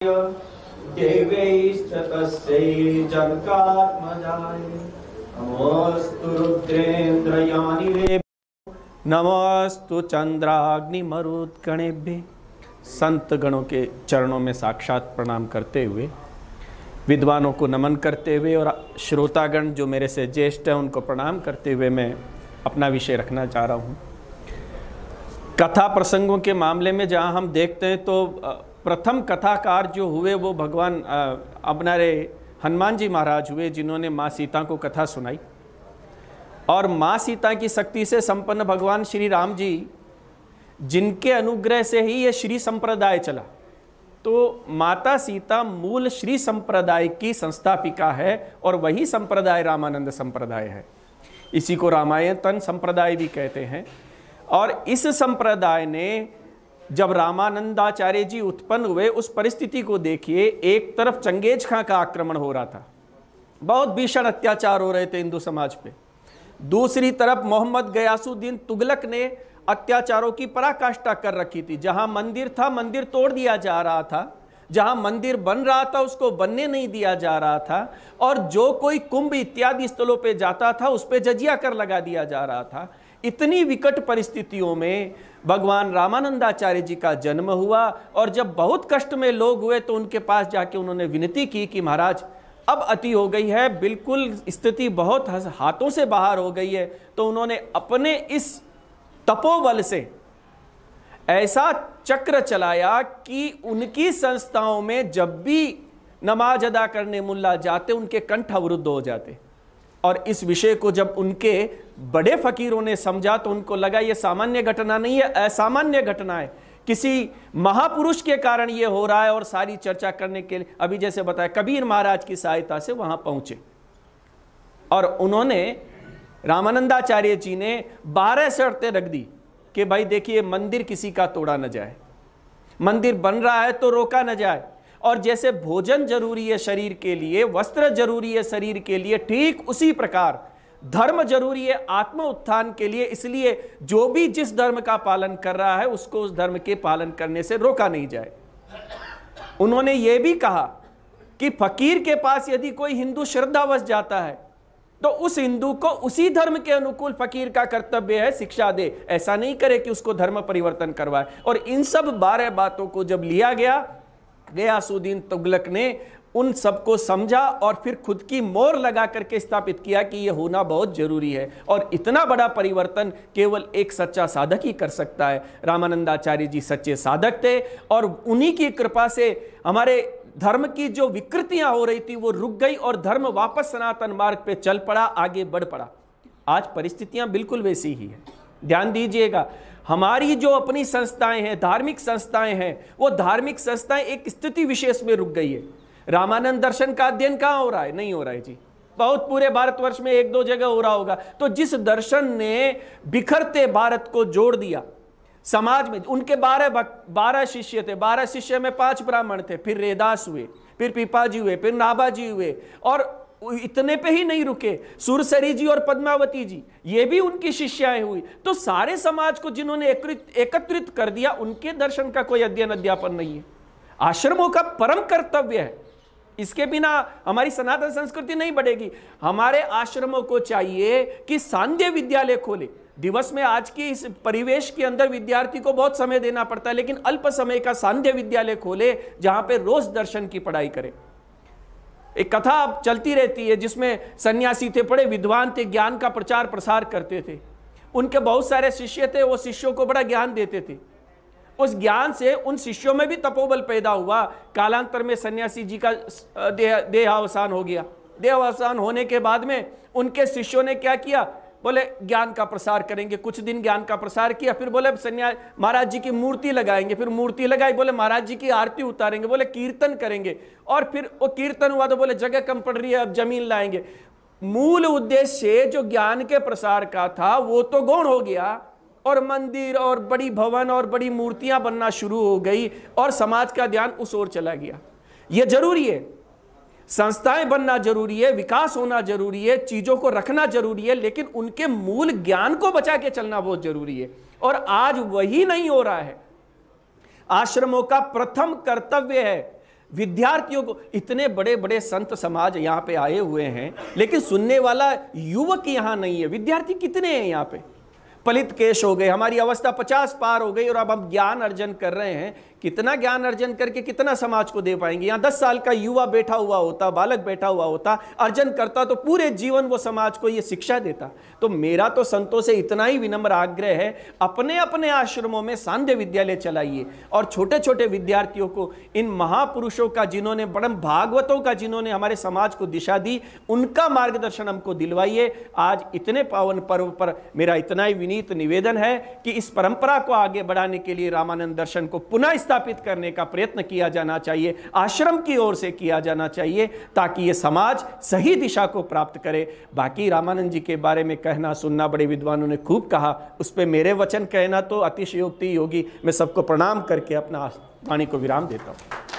देवैश्च तस्यै जनकात्मजाय नमोऽस्तु रुद्रेन्द्रयानिरे नमोस्तु संत गणों के चरणों में साक्षात प्रणाम करते हुए, विद्वानों को नमन करते हुए और श्रोतागण जो मेरे से ज्येष्ठ हैं, उनको प्रणाम करते हुए मैं अपना विषय रखना चाह रहा हूँ। कथा प्रसंगों के मामले में जहाँ हम देखते हैं तो प्रथम कथाकार जो हुए वो भगवान अपनारे हनुमान जी महाराज हुए, जिन्होंने माँ सीता को कथा सुनाई। और माँ सीता की शक्ति से संपन्न भगवान श्री राम जी, जिनके अनुग्रह से ही ये श्री संप्रदाय चला। तो माता सीता मूल श्री संप्रदाय की संस्थापिका है और वही संप्रदाय रामानंद संप्रदाय है। इसी को रामायण तन संप्रदाय भी कहते हैं। और इस संप्रदाय ने जब रामानंदाचार्य जी उत्पन्न हुए, उस परिस्थिति को देखिए, एक तरफ़ चंगेज खां का आक्रमण हो रहा था। बहुत भीषण अत्याचार हो रहे थे हिंदू समाज पे। दूसरी तरफ़ मोहम्मद गयासुद्दीन तुगलक ने अत्याचारों की पराकाष्ठा कर रखी थी। जहाँ मंदिर था, मंदिर तोड़ दिया जा रहा था। जहाँ मंदिर बन रहा था, उसको बनने नहीं दिया जा रहा था। और जो कोई कुंभ इत्यादि स्थलों पे जाता था, उस पर जजिया कर लगा दिया जा रहा था। इतनी विकट परिस्थितियों में भगवान रामानंदाचार्य जी का जन्म हुआ और जब बहुत कष्ट में लोग हुए तो उनके पास जाके उन्होंने विनती की कि महाराज, अब अति हो गई है, बिल्कुल स्थिति बहुत हाथों से बाहर हो गई है तो उन्होंने अपने इस तपोबल से ऐसा चक्र चलाया कि उनकी संस्थाओं में जब भी नमाज़ अदा करने मुल्ला जाते, उनके कंठ अवरुद्ध हो जाते। और इस विषय को जब उनके बड़े फकीरों ने समझा तो उनको लगा ये सामान्य घटना नहीं है, असामान्य घटना है। किसी महापुरुष के कारण ये हो रहा है और सारी चर्चा करने के लिए, अभी जैसे बताया, कबीर महाराज की सहायता से वहाँ पहुँचे। और उन्होंने रामानंदाचार्य जी ने बारह शर्तें रख दी कि भाई देखिए, मंदिर किसी का तोड़ा न जाए। मंदिर बन रहा है तो रोका न जाए। और जैसे भोजन ज़रूरी है शरीर के लिए, वस्त्र ज़रूरी है शरीर के लिए, ठीक उसी प्रकार धर्म ज़रूरी है आत्म उत्थान के लिए। इसलिए जो भी जिस धर्म का पालन कर रहा है, उसको उस धर्म के पालन करने से रोका नहीं जाए। उन्होंने ये भी कहा कि फकीर के पास यदि कोई हिंदू श्रद्धावश जाता है तो उस हिंदू को उसी धर्म के अनुकूल फकीर का कर्तव्य है शिक्षा दे। ऐसा नहीं करे कि उसको धर्म परिवर्तन करवाए। और इन सब बारह बातों को जब लिया गया गयासुद्दीन तुगलक ने उन सबको समझा और फिर खुद की मोर लगा करके स्थापित किया कि यह होना बहुत ज़रूरी है और इतना बड़ा परिवर्तन केवल एक सच्चा साधक ही कर सकता है। रामानंदाचार्य जी सच्चे साधक थे और उन्हीं की कृपा से हमारे धर्म की जो विकृतियाँ हो रही थी, वो रुक गई और धर्म वापस सनातन मार्ग पे चल पड़ा, आगे बढ़ पड़ा। आज परिस्थितियाँ बिल्कुल वैसी ही है। ध्यान दीजिएगा हमारी जो अपनी संस्थाएँ हैं, धार्मिक संस्थाएँ हैं, वो धार्मिक संस्थाएँ एक स्थिति विशेष में रुक गई है। रामानंद दर्शन का अध्ययन कहाँ हो रहा है? नहीं हो रहा है जी। बहुत पूरे भारतवर्ष में एक दो जगह हो रहा होगा। तो जिस दर्शन ने बिखरते भारत को जोड़ दिया, समाज में, उनके बारह बारह शिष्य थे। बारह शिष्य में पाँच ब्राह्मण थे। फिर रेदास हुए, फिर पिपाजी हुए, फिर नाभाजी हुए और इतने पे ही नहीं रुके। सुरसरी जी और पद्मावती जी, ये भी उनकी शिष्याएँ हुई। तो सारे समाज को जिन्होंने एकत्रित कर दिया, उनके दर्शन का कोई अध्ययन, अध्यापन नहीं है। आश्रमों का परम कर्तव्य है। इसके बिना हमारी सनातन संस्कृति नहीं बढ़ेगी। हमारे आश्रमों को चाहिए कि सांध्य विद्यालय खोले। दिवस में आज की इस परिवेश के अंदर विद्यार्थी को बहुत समय देना पड़ता है, लेकिन अल्प समय का सांध्य विद्यालय खोले, जहाँ पे रोज दर्शन की पढ़ाई करे। एक कथा अब चलती रहती है जिसमें सन्यासी थे, बड़े विद्वान थे, ज्ञान का प्रचार प्रसार करते थे। उनके बहुत सारे शिष्य थे, वो शिष्यों को बड़ा ज्ञान देते थे। उस ज्ञान से उन शिष्यों में भी तपोबल पैदा हुआ। कालांतर में सन्यासी जी का देह, देहावसान हो गया। देहावसान होने के बाद में उनके शिष्यों ने क्या किया? बोले, ज्ञान का प्रसार करेंगे, कुछ दिन ज्ञान का प्रसार किया, फिर बोले सन्या महाराज जी की मूर्ति लगाएँगे, फिर मूर्ति लगाई, बोले, महाराज जी की आरती उतारेंगे, बोले, कीर्तन करेंगे, और फिर वो कीर्तन हुआ तो बोले, जगह कम पड़ रही है, अब ज़मीन लाएँगे। मूल उद्देश्य जो ज्ञान के प्रसार का था, वो तो गौण हो गया, और मंदिर, और बड़ी भवन, और बड़ी मूर्तियाँ बनना शुरू हो गई, और समाज का ध्यान उस ओर चला गया। यह ज़रूरी है संस्थाएँ बनना ज़रूरी है, विकास होना ज़रूरी है, चीज़ों को रखना ज़रूरी है, लेकिन उनके मूल ज्ञान को बचा के चलना बहुत ज़रूरी है। और आज वही नहीं हो रहा है। आश्रमों का प्रथम कर्तव्य है। विद्यार्थियों को, इतने बड़े बड़े संत समाज यहाँ पे आए हुए हैं, लेकिन सुनने वाला युवक यहाँ नहीं है। विद्यार्थी कितने हैं यहाँ पे? पलित केश हो गए, हमारी अवस्था पचास पार हो गई और अब हम ज्ञान अर्जन कर रहे हैं। कितना ज्ञान अर्जन करके कितना समाज को दे पाएँगे? यहाँ दस साल का युवा बैठा हुआ होता, बालक बैठा हुआ होता, अर्जन करता तो पूरे जीवन वो समाज को ये शिक्षा देता। तो मेरा तो संतों से इतना ही विनम्र आग्रह है अपने अपने आश्रमों में सांध्य विद्यालय चलाइए। और छोटे छोटे विद्यार्थियों को, इन महापुरुषों का जिन्होंने बड़म भागवतों का जिन्होंने हमारे समाज को दिशा दी, उनका मार्गदर्शन हमको दिलवाइए। आज इतने पावन पर्व पर मेरा इतना ही विनीत निवेदन है कि इस परंपरा को आगे बढ़ाने के लिए रामानंद दर्शन को पुनः स्थापित करने का प्रयत्न किया जाना चाहिए, आश्रम की ओर से किया जाना चाहिए, ताकि ये समाज सही दिशा को प्राप्त करे। बाकी रामानंद जी के बारे में कहना, सुनना, बड़े विद्वानों ने खूब कहा। उस पर मेरे वचन कहना तो अतिशयोक्ति योगी। मैं सबको प्रणाम करके अपना वाणी को विराम देता हूँ।